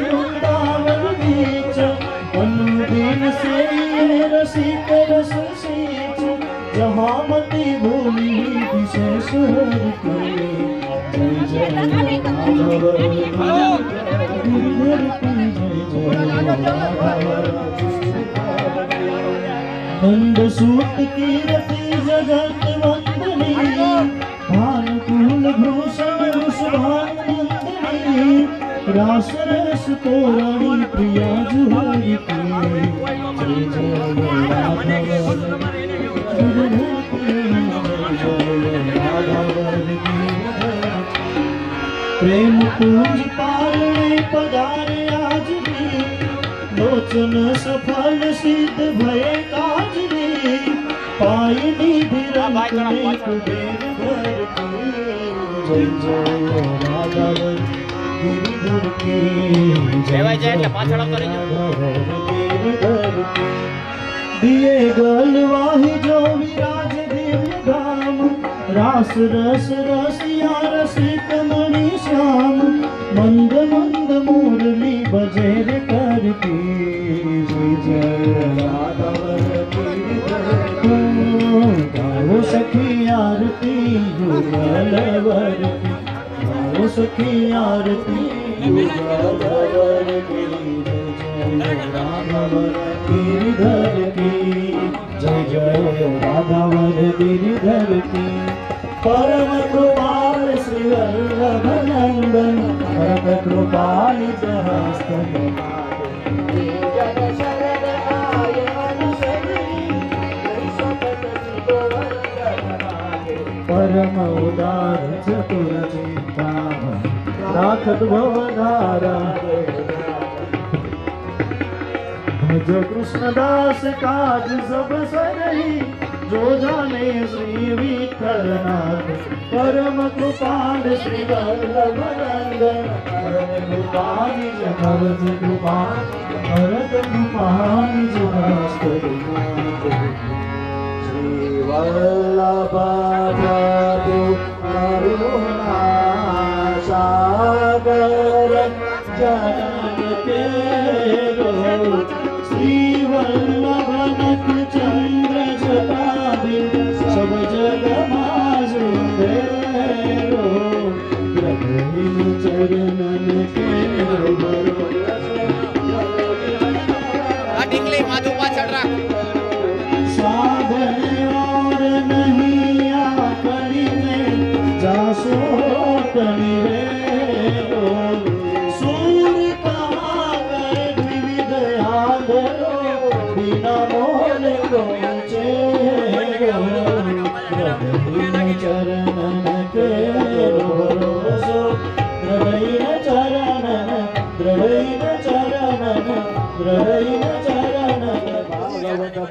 वृंदावन बीच अनुदिन से रसिक रस सींच जहाँ मति भूमि विशेष हर के सूत कीरति जगत वंदनी रास प्रिया जुहारी प्रेम पूज पालने पधारे आज भी। लोचन सफल सिद्ध भय काज रे पाई निधि रंग में कुबेर घर की। जय जय माधव दिए गलवाही जो विराज दिव्य धाम रास रस रस या मणि श्याम मंद मंद मुरली बजेर करती जय सखी आरती जो सखी आरती। की जय जय राघव गिरिधर की, जय जय राघवर गिरिधर की। परम कृपाल श्री वल्लभ नंदन परम कृपाल जहस्तन। परम उदार चतुर चिंता। राखत भवधारा भज कृष्णदास काज सब जो जाने श्री विठलनाथ परम कृपाल श्री वल्लभ नंदन परम कृपाल भरत कृपा भरत कृपाल श्री वल्लभ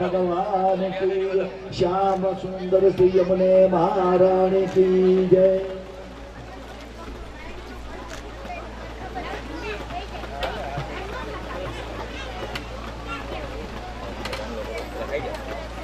भगवान की श्याम सुंदर यमुने महारानी की जय There you.